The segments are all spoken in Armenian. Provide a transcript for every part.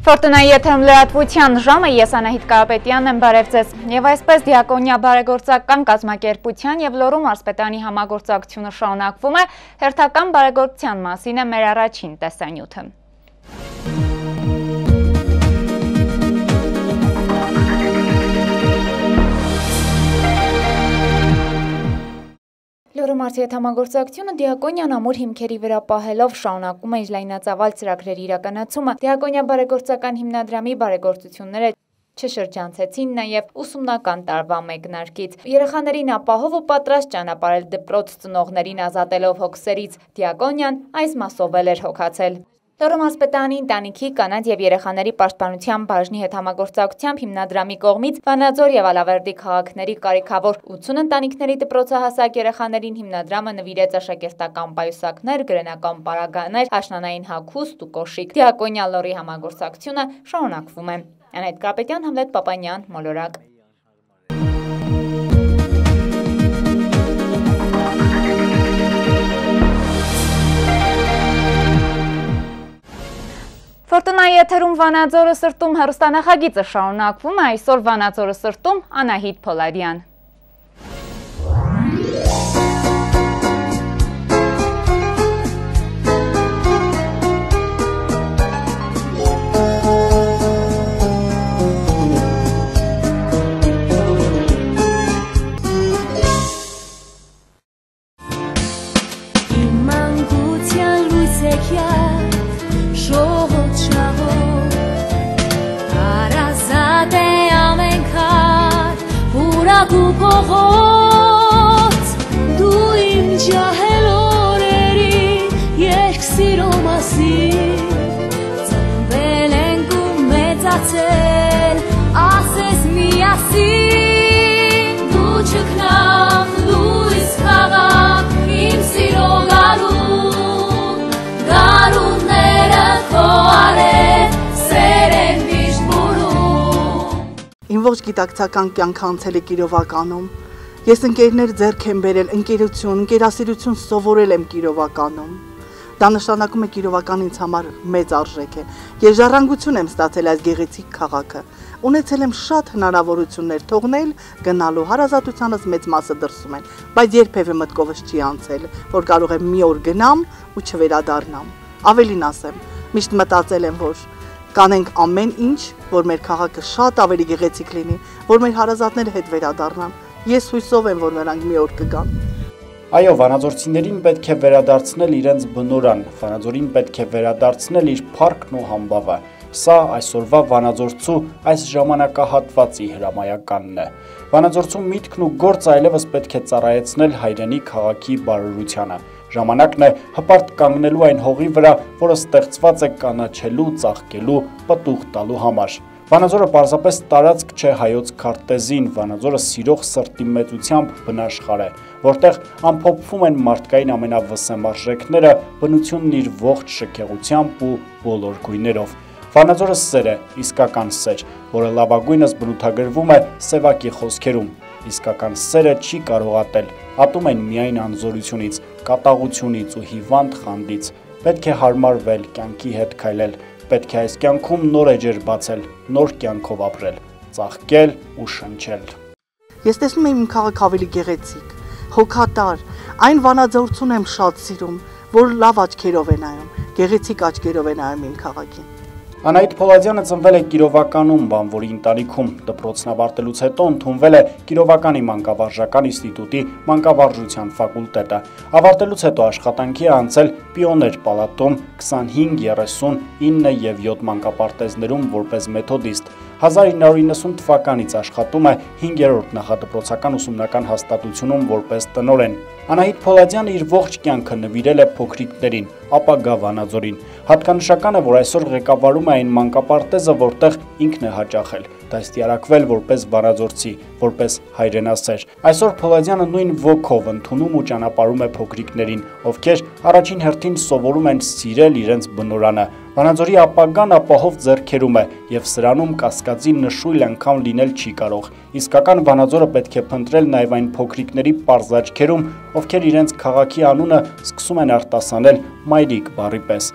Ֆորտունայի եթերում լրատվության ժամը ես Անահիտ Կարապետյանն եմ բարև ձեզ։ Եվ այսպես Դիակոնյա բարեգործական կազմակերպության եւ Լոռու մարզպետանի համագործակցությունը շարունակվում է, հերթական բարեգործության մասին է մեր առաջին տեսանյութը։ Լորոմարսի հետ համագործակցությունը Դիակոնյան ամուր հիմքերի վրա պահելով շարունակում է իր լայնածավալ ծրագրերի իրականացումը։ Դիակոնյա բարեգործական հիմնադրամի բարեգործությունները չշրջանցեցին նաև ուսումնական տարվա մեկնարկից։ Երեխաներին ապահով ու պատրաստ ճանապարհել դպրոց ծնողներին ազատելով հոգսերից Դիակոնյան այս մասով էր հոգացել։ Լոռոմասպետանի ընտանիքի կանանց եւ երեխաների պաշտպանության բաժնի հետ համագործակցությամբ հիմնադրամի կողմից Վանաձոր եւ Ալավերդի քաղաքների կարիքավոր 80 ընտանիքների դպրոցահասակ երեխաներին հիմնադրամը նվիրեց աշակերտական պայուսակներ, գրենական պարագաներ, աշնանային հագուստ ու կոշիկ։ Դիակոնյա լորի համագործակցությունը շարունակվում է։ Անայդ Կապետյան, Համլետ Պապանյան, Մոլորակ։ Ֆորտունայի եթերում Վանաձորը սրտում հեռուստանախագիծը շարունակվում է այսօր Վանաձորը սրտում Անահիտ Փոլադյան։ Իմ ողջ գիտակցական կյանք անցել է Կիրովականում Ես ընկերներ ձեռք եմ բերել, ընկերություն, ընկերասիրություն սովորել եմ Կիրովականում։ Դա նշանակում է Կիրովական ինձ համար մեծ արժեք է։ Ես ժառանգություն եմ ստացել այս գեղեցիկ քաղաքը։ Ունեցել եմ շատ հնարավորություններ թողնել, գնալու հարազատությանս մեծ մասը դրսում են, բայց երբևէ մտքովս չի անցել, որ կարող եմ մի օր գնամ ու չվերադառնամ։ Ավելին ասեմ, միշտ մտածել եմ, որ կանենք ամեն ինչ, որ մեր քաղաքը շատ ավելի գեղեցիկ լինի, որ մեր հարազատները հետ վերադառնան Ես հույսով եմ, որ նրանք մի օր կգան։ Այո, վանաձորցիներին պետք է վերադարձնել իրենց բնորան, վանաձորին պետք է վերադարձնել իր փառքն ու համբավը։ Սա այսօրվա Վանաձորցու այս ժամանակահատվածի հրամայականն է։ Վանաձորցու միտքն ու գործ այլևս պետք է ծառայեցնել հայրենի քաղաքի բարօրությանը։ Ժամանակն է հպարտ կանգնելու այն հողի վրա, որը ստեղծված է կանաչելու, ծաղկելու, պտուղ տալու համար։ Վանաձորը պարզապես տարածք չէ հայոց քարտեզին, Վանաձորը սիրող սրտի մեծությամբ բնաշխար է, որտեղ ամփոփվում են մարդկային ամենավսեմ արժեքները, բնությունն իր ողջ շքեղությամբ ու բոլոր գույներով։ Վանաձորը սեր է, իսկական սեր, որը լավագույնս բնութագրվում է սևակի խոսքերում։ Իսկական սերը չի կարող ատել, ատում են միայն անզորությունից, կատաղությունից ու հիվանդ խանդից։ Պետք է հարմարվել, կյանքի հետ քայլել, պետք է այս կյանքում նոր էջեր բացել, նոր կյանքով ապրել, ծաղկել ու շնչել։ Ես տեսնում եմ իմ քաղաք ավելի գեղեցիկ, հոգատար, այն վանաձորցուն եմ շատ սիրում, որ լավ աչքերով է նայում, գեղեցիկ աչքերով է նայում իմ քաղաքին։ Անահիտ Փոլազյանը ծնվել է Կիրովականում բանվորի ընտանիքում։ Դպրոցն ավարտելուց հետո ընդունվել է Կիրովականի մանկավարժական ինստիտուտի մանկավարժության ֆակուլտետը։ Ավարտելուց հետո աշխատանքի է անցել Պիոներ պալատում 25, 30, 9 եւ 7 մանկապարտեզներում որպես մեթոդիստ։ 1990 թվականից աշխատում է 5-րդ նախադպրոցական ուսումնական հաստատությունում որպես տնորեն։ Անահիտ Փոլադյանը իր ողջ կյանքը նվիրել է փոքրիկներին, ապագա Վանաձորին։ Հատկանշական է, որ այսօր ղեկավարում է այն մանկապարտեզը, որտեղ ինքն է հաճախել դաստիարակվել որպես վանաձորցի, որպես հայրենասեր։ Այսօր Փոլազյանը նույն ոգով ընդունում ու ճանապարհում է փոքրիկներին, ովքեր առաջին հերթին սովորում են սիրել իրենց բնորանը, Վանաձորի ապագան ապահով ձեռքերում է եւ սրանում կասկածի նշույլ անգամ լինել չի կարող։ Իսկական Վանաձորը պետք է փնտրել նաեւ այն փոքրիկների պարզաճքերում, ովքեր իրենց քաղաքի անունը սկսում են արտասանել մայրիկ բառի պես։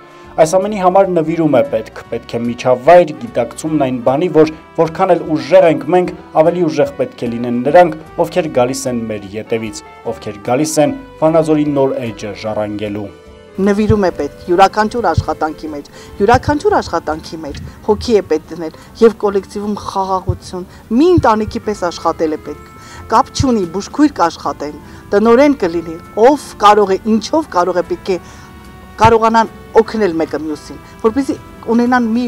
Այս ամենի համար նվիրում է պետք, պետք է միջավայր, գիտակցումն այն բանի, որ որքան էլ ուժեղ ենք մենք, ավելի ուժեղ պետք է լինեն նրանք, ովքեր գալիս են մեր ետևից, ովքեր գալիս են Վանաձորի նոր էջը ժառանգելու նվիրում է պետք յուրաքանչյուր աշխատանքի մեջ յուրաքանչյուր աշխատանքի մեջ հոգի է պետք դնել եւ կոլեկտիվում խաղաղություն մի ընտանիքի պես աշխատել է պետք կապ չունի բուժքույր կաշխատեն տնորեն կլինի ով կարող է ինչով կարող է պետք է կարողանան օգնել մեկը մյուսին որպեսզի ունենան մի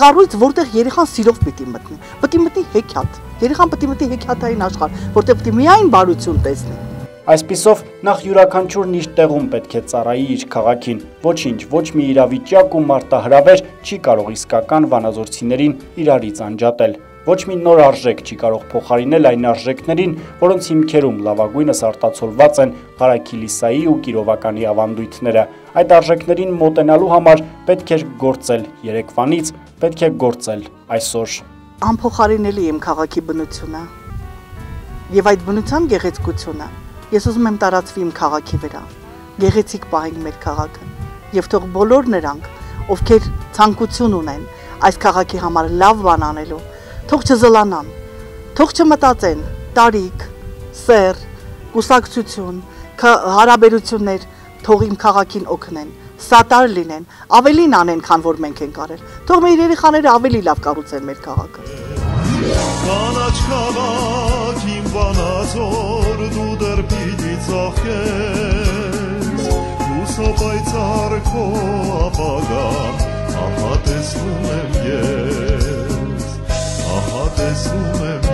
կառույց որտեղ երեխան սիրով պիտի մտնի պիտի մտնի հեքիաթ երեխան պիտի մտնի հեքիաթային աշխարհ որտեղ պիտի միայն բարություն տեսնի Այսպիսով նախ յուրաքանչյուրն իր տեղում պետք է ծառայի իր քաղաքին։ Ոչինչ, ոչ մի իրավիճակ ու մարտահրավեր չի կարող իսկական վանազորցիներին իրարից անջատել։ Ոչ մի նոր արժեք չի կարող փոխարինել այն արժեքներին, որոնց հիմքերում լավագույնս արտացոլված են Ղարաքիլիսայի ու Կիրովականի ավանդույթները։ Այդ արժեքներին մոտենալու համար պետք է գործել Երևանից, պետք է գործել այսօր։ Անփոխարինելի եմ քաղաքի բնությունը։ Եվ այդ բնության գեղեցկությունը Ես ուզում եմ տարածվի իմ քաղաքի վրա։ Գեղեցիկ պահենք մեր քաղաքը եւ թող բոլոր նրանք, ովքեր ցանկություն ունեն այս քաղաքի համար լավ բան անելու, թող չզլանան, թող չմտածեն տարիք, սեր, կուսակցություն, հարաբերություններ թող իմ քաղաքին օգնեն սատար լինեն, ավելին անեն, քան որ մենք ենք արել։ Թող մեր երեխաները ավելի լավ կառուցեն մեր քաղաքը։ Կանաչ քաղաք իմ վանածոր դու դեռ պիտի ծախես Հուսապայցար քո ապագան ահա տեսնում եմ ես ահա տեսնում եմ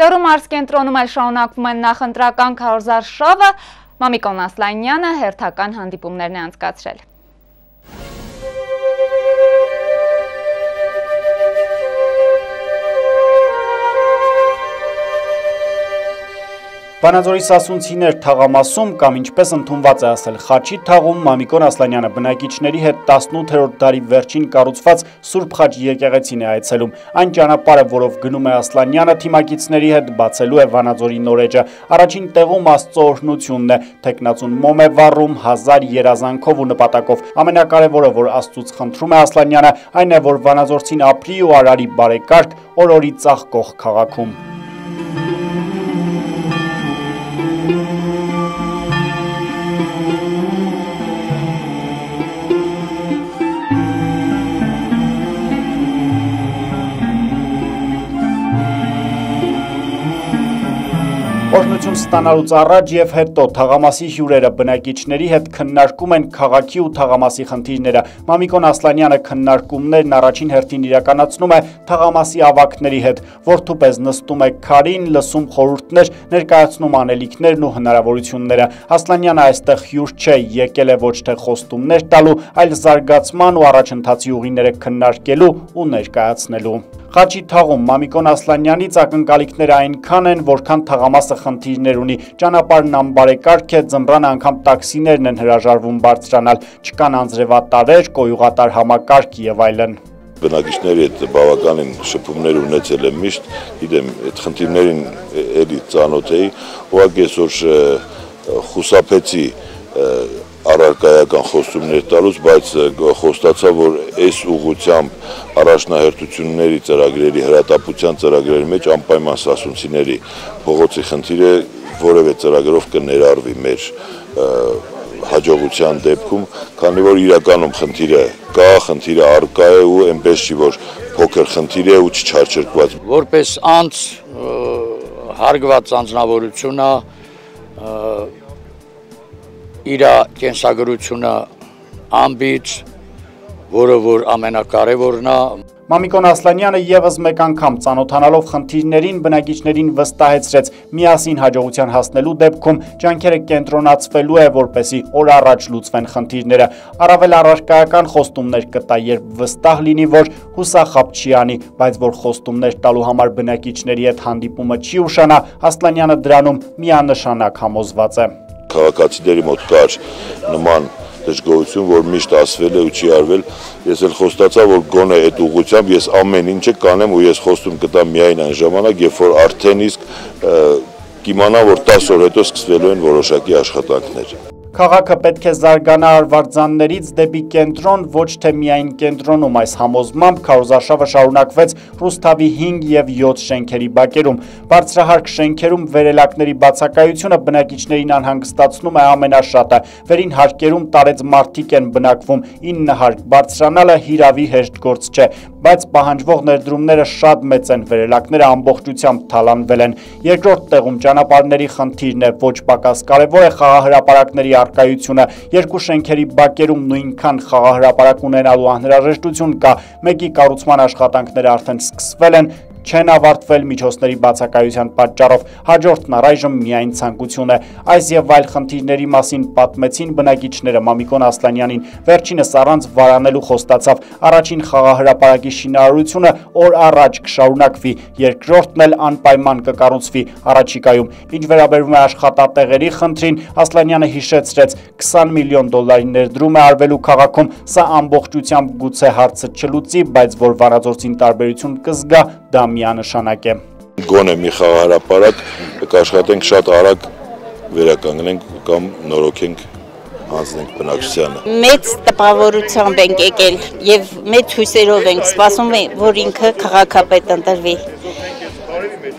Լոռու մարզ կենտրոնում էլ շարունակվում են նախընտրական քարոզար շովը, Մամիկոն Ասլանյանը հերթական հանդիպումներն է անցկացրել։ Վանաձորի Սասունցիներ թաղամասում կամ ինչպես ընդունված է ասել Խաչի թաղում Մամիկոն Ասլանյանը բնակիչների հետ 18-րդ դարի վերջին կառուցված Սուրբ Խաչ եկեղեցին է այցելում։ Այն ճանապարհը, որով գնում է Ասլանյանը թիմակիցների հետ բացելու է Վանաձորի նորեջը։ Առաջին տեղում Աստծո օրհնությունն է, տեխնացուն մոմ է վառում հազար երազանքով ու նպատակով։ Ամենակարևորը, որ Աստծուց խնդրում է Ասլանյանը, այն է, որ Վանաձորցին ապրի ու արարի բարեկարգ օր-օրի ծաղկող քաղաքում։ Օրհնություն ստանալուց առաջ եւ հետո թաղամասի հյուրերը բնակիչների հետ քննարկում են քաղաքի ու թաղամասի խնդիրները։ Մամիկոն Ասլանյանը քննարկումներն առաջին հերթին իրականացնում է թաղամասի ավակների հետ, որթու պես նստում է քարին, լսում խորհուրդներ, ներկայացնում անելիքներն ու հնարավորությունները։ Ասլանյանը այստեղ հյուր չէ, եկել է ոչ թե խոստումներ տալու, այլ զարգացման ու առաջընթացի ուղիները քննարկելու ու ներկայացնելու։ Խաչի թաղում Մամիկոն Ասլանյանից ակնկալիքները այնքան են, որքան թաղամասը խնդիրներ ունի։ Ճանապարհն անբարեկարգ է, ձմռան անգամ տաքսիներն են հրաժարվում բարձրանալ, չկան անձրևատարեր, կոյուղատար համակարգ եւ այլն բնակիչների հետ բավականին շփումներ ունեցել եմ միշտ, գիտեմ, այդ խնդիրներին էլի ծանոթ էի, ուղղակի այսօր խուսափեցի առարկայական խոստումներ տալուց, բայց խոստացա, որ այս ուղությամբ առաջնահերթությունների ծրագրերի, հրատապության ծրագրերի մեջ անպայման սասունցիների փողոցի խնդիրը որևէ ծրագրով կներարվի մեր հաջողության դեպքում, քանի որ իրականում խնդիրը կա, խնդիրը արկա է ու այնպես չի, որ փոքր խնդիր է ու չչարչրկված։ Որպես անց հարգված անձնավորությունը իր կենսագրությունը ամբից, որը որ ամենակարևորն է Մամիկոն Ասլանյանը եւս մեկ անգամ ծանոթանալով խնդիրներին բնակիչներին վստահեցրեց միասին հաջողության հասնելու դեպքում ջանքերը կենտրոնացվելու է որպեսի օր առաջ լուծվեն խնդիրները առավել առարկայական խոստումներ կտա երբ վստահ լինի որ հուսախապ չի անի բայց որ խոստումներ տալու համար բնակիչների հետ հանդիպումը չի ուշանա Ասլանյանը դրանում միանշանակ համոզված է քաղաքացիների մոտ կար նման դժգոհություն, որ միշտ ասվել է ու չի արվել։ Ես էլ խոստացա, որ գոնե այդ ուղությամբ ես ամեն ինչը կանեմ ու ես խոստում կտամ միայն այն ժամանակ, երբ որ արդեն իսկ կիմանա, որ 10 օր հետո սկսվելու են որոշակի աշխատանքներ։ Քաղաքը պետք է զարգանա արվարձաններից դեպի կենտրոն, ոչ թե միայն կենտրոնում այս համոզմամբ քարոզարշավը շարունակվեց Ռուսթավի 5 եւ 7 շենքերի բակերում։ Բարձրահարկ շենքերում վերելակների բացակայությունը բնակիչներին անհանգստացնում է ամենաշատը։ Վերին հարկերում տարեց մարդիկ են բնակվում, 9 հարկ բարձրանալը հիրավի հեշտ գործ չէ, բայց պահանջվող ներդրումները շատ մեծ են, վերելակները ամբողջությամբ թալանվել են։ Երկրորդ տեղում ճանապարհների խնդիրն է, ոչ պակաս կարևոր է խաղահրապարակների առկայությունը, երկու շենքերի բակերում նույնքան խաղահրապարակ ունենալու անհրաժեշտություն կա, մեկի կառուցման աշխատանքները արդեն սկսվել են, չեն ավարտվել միջոցների բացակայության պատճառով, հաջորդն առայժմ միայն ցանկություն է։ Այս եւ այլ խնդիրների մասին պատմեցին բնակիչները Մամիկոն Ասլանյանին։ Վերջինս առանց վարանելու խոստացավ առաջին խաղահրապարակի շինարարությունը օր առաջ կշարունակվի, երկրորդն էլ անպայման կկառուցվի առաջիկայում։ Ինչ վերաբերում է աշխատատեղերի խնդրին, Ասլանյանը հիշեցրեց. 20 միլիոն դոլարի ներդրում է արվելու քաղաքում, սա ամբողջությամբ գուցե հարցը չլուծի, բայց որ վարաձորցին տարբերություն կզգա, դա միանշանակ է։ Գոնե մի խաղահարապարակ կաշխատենք շատ արագ վերականգնենք կամ նորոգենք հանձնենք բնակչությանը։ Մեծ տպավորությամբ ենք եկել եւ մեծ հույսերով ենք սպասում, որ ինքը քաղաքապետ ընտրվի։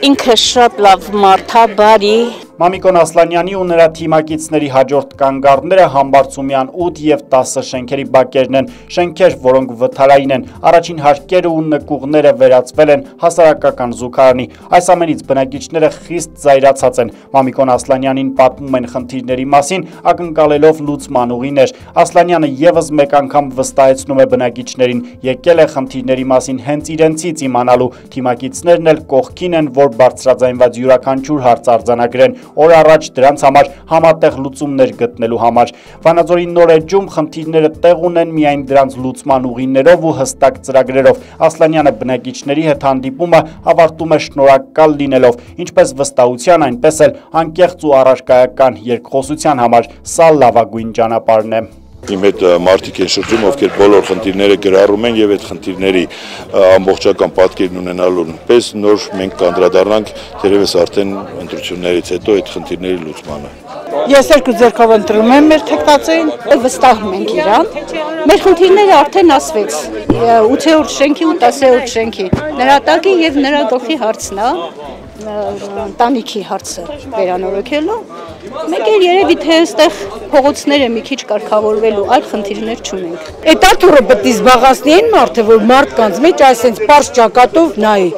Ինքը շատ լավ մարդ է, բարի, Մամիկոն Ասլանյանի ու նրա թիմակիցների հաջորդ կանգառները Համբարձումյան 8 եւ 10 շենքերի բակերն են, շենքեր, որոնք վթարային են, առաջին հարկերը ու նկուղները վերածվել են հասարակական զուգարանի։ Այս ամենից բնակիչները խիստ զայրացած են։ Մամիկոն Ասլանյանին պատմում են խնդիրների մասին, ակնկալելով լուծման ուղիներ։ Ասլանյանը եւս մեկ անգամ վստահեցնում է բնակիչներին, եկել է խնդիրների մասին հենց իրենցից իմանալու։ Թիմակիցներն էլ կողքին են, որ բարձրաձայնված յուրաքանչյուր հարց արձանագրեն օր առաջ դրանց համար համատեղ լուծումներ գտնելու համար։ Վանաձորի նոր էջում խնդիրները տեղ ունեն միայն դրանց լուծման ուղիներով ու հստակ ծրագրերով։ Ասլանյանը բնակիչների հետ հանդիպումը ավարտում է շնորհակալ լինելով, ինչպես վստահության, այնպես էլ անկեղծ ու առարկայական երկխոսության համար։ Սա լավագույն ճանապարհն է իմ հետ մարդիկ են շրջում, ովքեր բոլոր խնդիրները գրառում են եւ այդ խնդիրների ամբողջական պատկերն ունենալու պես նոր մենք կանդրադառնանք թերևս արդեն ընտրություններից հետո այդ խնդիրների լուծմանը։ Ես երկու ձեռքով ընտրում եմ մեր թեկտածին, վստահում ենք իրան։ Մեր խնդիրները արդեն ասվեց։ 8-րդ շենքի ու 10-րդ շենքի նրա տակի եւ նրա գլխի հարցն է տանիքի հարցը վերանորոգելու Մեկ էլ երևի թե այստեղ փողոցները մի քիչ կարգավորվելու այլ խնդիրներ չունենք։ Այդ աթուրը պետք է զբաղացնի այն մարդը, որ մարդկանց մեջ այսենց པարս ճակատով նայի։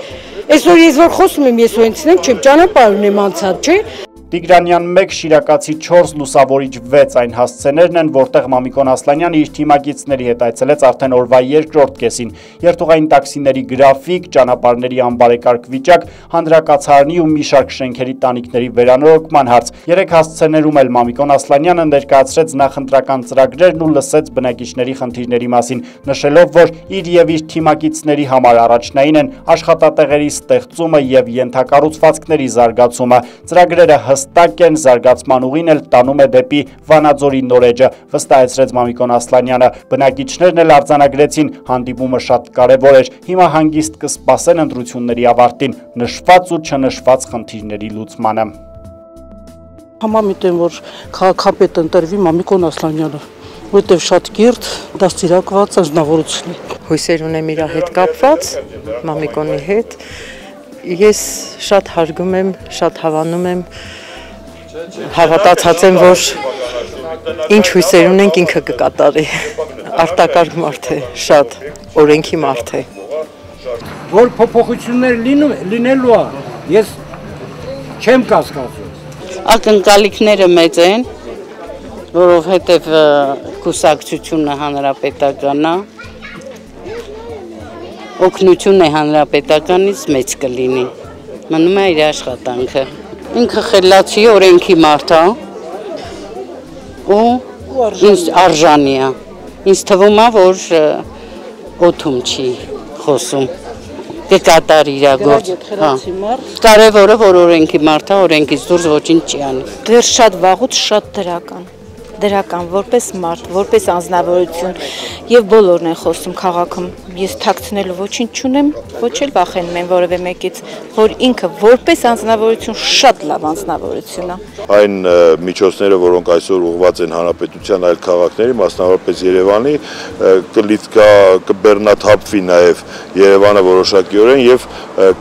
Այսօր ես որ խոսում եմ, ես օրենցնեմ, չեմ ճանապարհ ունեմ անցած, չէ՞։ Տիգրանյան 1, Շիրակացի 4, Լուսավորիչ 6 այն հասցեներն են, որտեղ Մամիկոն Ասլանյանը իր թիմագիծների հետ այցելեց արդեն օրվա երկրորդ կեսին։ Երթուղային տաքսիների գրաֆիկ, ճանապարհների անբարեկարգ վիճակ, հանրակացարանի ու մի շարք շենքերի տանիքների վերանորոգման հարց։ Երեք հասցեներում էլ Մամիկոն Ասլանյանը ներկայացրեց նախընտրական ծրագրերն ու լսեց բնակիչների խնդիրների մասին, նշելով, որ իր եւ իր թիմագիծների համար առաջնային են աշխատատեղերի ստեղծումը եւ ենթակառուցվածքների զարգացումը։ Ծրագրերը հստակ են զարգացման ուղին էլ տանում է դեպի Վանաձորի նորեջը, վստահեցրեց Մամիկոն Ասլանյանը։ Բնակիչներն էլ արձանագրեցին, հանդիպումը շատ կարևոր էր։ Հիմա հանգիստ կսպասեն ընտրությունների ավարտին, նշված ու չնշված խնդիրների լուծմանը։ Համամիտ եմ, որ քաղաքապետ ընտրվի Մամիկոն Ասլանյանը որտեվ շատ կիրթ, դաստիարակված ազնվորություն է։ Հույսեր ունեմ իր հետ կապված, Մամիկոնի հետ։ Ես շատ հարգում եմ, շատ հավանում եմ հավատացած եմ, որ ինչ հույսեր ունենք ինքը կկատարի։ Արտակարգ մարդ է, շատ օրենքի մարդ է։ Որ փոփոխություններ լինելու է, ես չեմ կասկածում։ Ակնկալիքները մեծ են, որովհետև կուսակցությունը հանրապետականա օգնություն է հանրապետականից մեծ կլինի։ Մնում է իր աշխատանքը։ Ինքը խելացի օրենքի մարդ է ու ինձ արժանի է։ Ինձ թվում է, որ օթում չի խոսում կկատարի իր գործ։ Հա։ Կարևորը որ օրենքի մարդա օրենքից դուրս ոչինչ չի անի։ Դեռ շատ վաղուց շատ դրական դրական, որպես մարդ, որպես անznավորություն եւ բոլորն են խոսում քաղաքում։ Ես թաքցնելու ոչինչ չունեմ, ոչ էլ վախենում եմ որևէ մեկից, որ ինքը որպես անznավորություն շատ լավ անznավորություն է։ Այն միջոցները, որոնք այսօր ուղղված են հանրապետության այլ քաղաքների, մասնավորապես Երևանի, կլիցկա կբեռնաթափվի նաեւ Երևանը որոշակիորեն եւ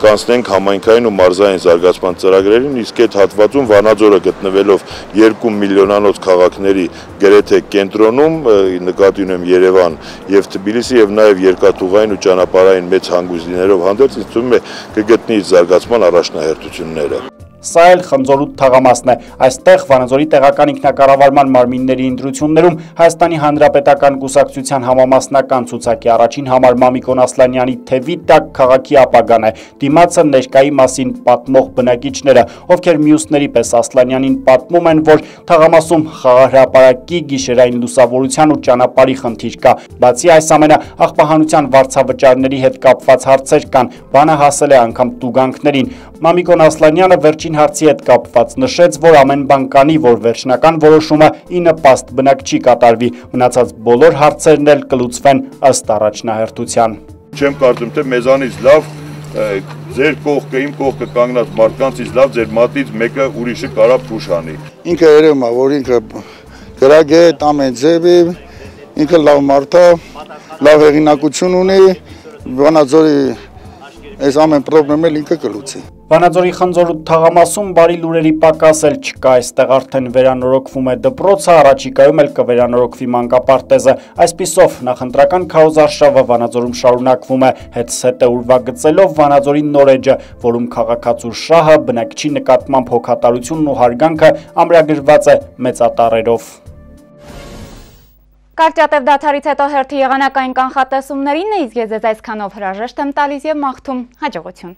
կանցնենք համայնքային ու մարզային զարգացման ծրագրերին, իսկ այդ հատվածում Վանաձորը գտնվելով 2 միլիոնանոց քաղաքների գրեթե կենտրոնում, նկատի ունեմ Երևան եւ Թբիլիսի եւ նաեւ երկաթուղային ու ճանապարհային մեծ հանգույցներով հանդերձ ինձ թվում է կգտնի զարգացման առաջնահերթությունները։ Սա էլ խնձորուտ թաղամասն է։ Այստեղ Վանաձորի տեղական ինքնակառավարման մարմինների ընտրություններում Հայաստանի Հանրապետական Կուսակցության համամասնական ցուցակի առաջին համար Մամիկոն Ասլանյանի թևի տակ քաղաքի ապագան է։ Դիմացը ներկայի մասին պատմող բնակիչները, ովքեր մյուսների պես Ասլանյանին պատմում են, որ թաղամասում խաղահրապարակի գիշերային լուսավորության ու ճանապարհի խնդիր կա։ Բացի այս ամենը աղբահանության վարձավճարների հետ կապված հարցեր կան։ Բանը հասել է անգամ տուգանքներին։ Մամիկոն Ասլանյանը վերջին Վերջին հարցի հետ կապված նշեց, որ ամեն բան կանի, որ վերջնական որոշումը ի նպաստ բնակչի կատարվի, մնացած բոլոր հարցերն էլ կլուծվեն ըստ առաջնահերթության։ Չեմ կարծում, թե մեզանից լավ ձեր կողքը, իմ կողքը կանգնած մարդկանցից լավ ձեր մատից մեկը ուրիշը կարա փուշ անի։ Ինքը երևում է, որ ինքը գրագ է, ամեն ձևի, ինքը լավ մարդ է, լավ հեղինակություն ունի, Վանաձորի այս ամեն խնդրեմ էլ ինքը կլուծի։ Վանաձորի խնձորուտ թաղամասում բարի լուրերի պակաս էլ չկա, այստեղ արդեն վերանորոգվում է դպրոցը, առաջիկայում էլ կվերանորոգվի մանկապարտեզը։ Այսպիսով նախընտրական քաոս արշավը Վանաձորում շարունակվում է, հետսետ է ուրվագծելով Վանաձորի նորեջը, որում քաղաքացու շահը, բնակչի նկատմամբ հոգատարությունն ու հարգանքը ամրագրված է մեծատառերով։ Կարճատև դաթարից հետո հերթի եղանակային կանխատեսումներին է, իսկ ես ձեզ այսքանով հրաժեշտ եմ տալիս եւ մաղթում հաջողություն։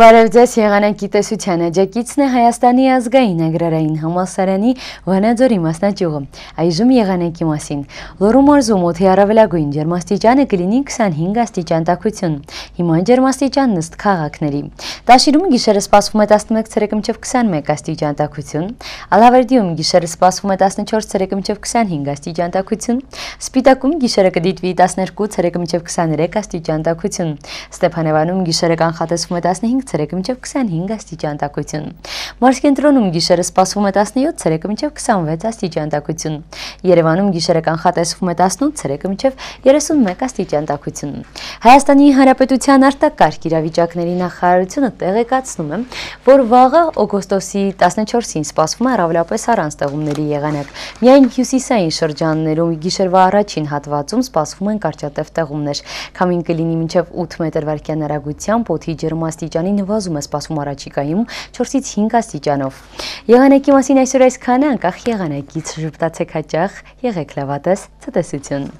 Բարև ձեզ եղանակ գիտեսության աջակիցն է Հայաստանի ազգային agrarային համալսարանի Վանաձորի մասնաճյուղը։ Այժմ եղանակի մասին։ Լոռու մարզում օդի առավելագույն ջերմաստիճանը կլինի 25 աստիճան տաքություն։ Հիմա ջերմաստիճանն ըստ քաղաքների։ Տաշիրում գիշերը սպասվում է 11 ցելսիուսով 21 աստիճան տաքություն։ Ալավերդիում գիշերը սպասվում է 14 ցելսիուսով 25 աստիճան տաքություն։ Սպիտակում գիշերը կդիտվի 12 ցելսիուսով 23 աստիճան տաքություն։ Ստեփանևանում գիշերը կանխատեսվում է 15 15 ցելսիուսը մինչև 25 աստիճան տաքություն։ Մարսկենտրոնում գիշերը սպասվում է 17 ցելսիուսը մինչև 26 աստիճան տաքություն։ Երևանում գիշերը կանխատեսվում է 18 ցելսիուսը մինչև 31 աստիճան տաքություն։ Հայաստանի Հանրապետության արտակարգ իրավիճակների նախարարությունը տեղեկացնում է, որ վաղը օգոստոսի 14-ին սպասվում է առավելապես առանց տեղումների եղանակ։ Միայն հյուսիսային շրջաններում գիշերվա առաջին հատվածում սպասվում են կարճատև տեղումներ։ Քամին կլինի մինչև 8 մետր վարկյան արագությամբ, օդի ջերմաստիճանի աստիճանի նվազում է սպասվում առաջիկայում 4-ից 5 աստիճանով։ Եղանակի մասին այսօր այսքանը անկախ եղանակից ժպտացեք հաճախ, եղեք լավատես, ցտեսություն։